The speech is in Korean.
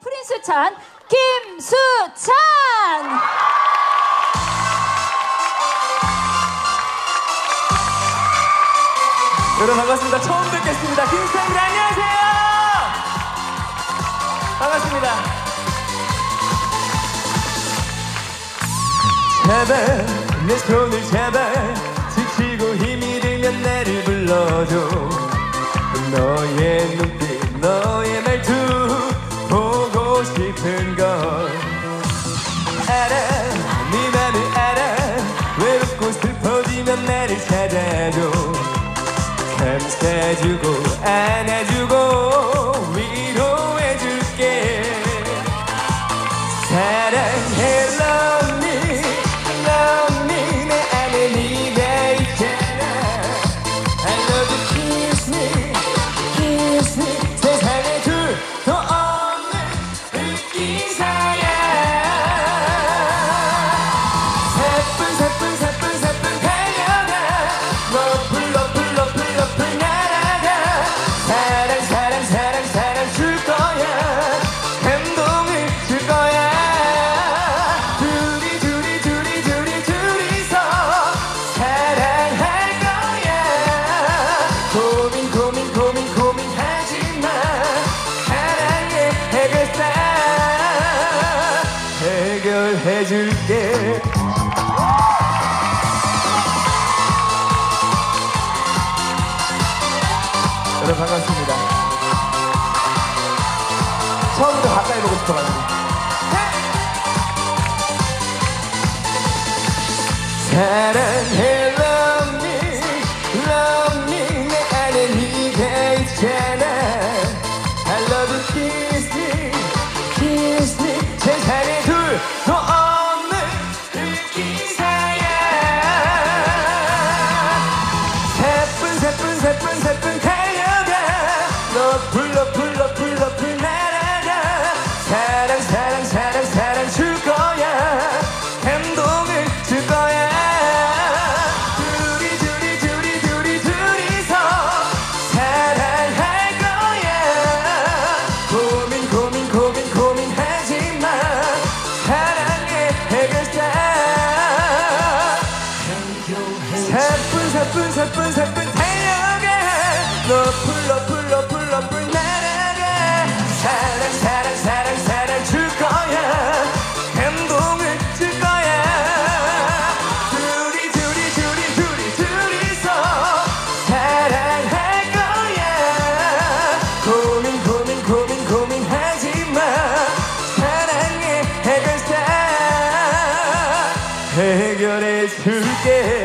프린스찬 김수찬 여러분 반갑습니다. 처음 뵙겠습니다. 김수찬입니다. 안녕하세요. 반갑습니다. 제발 내 손을 잡아 지치고 힘이 들면 나를 불러줘 너의 눈 싶은 걸. 알아 네 맘을 알아 외롭고 슬퍼지면 나를 찾아줘 감싸주고 안아주 해결해 줄게 여러분 반갑습니다. 처음부터 가까이 보고 싶어가지고. 사랑해 love me love me 내 안에 네가 있잖아 I love you 사랑 사랑 사랑 사랑 줄 거야. 감동을 줄 거야. 둘이 둘이 둘이 둘이 둘이서 사랑할 거야. 고민 고민 고민 고민하지 마. 사랑의 해결사. 사뿐 사뿐 사뿐 사뿐 달려가. 너불 대변해줄게.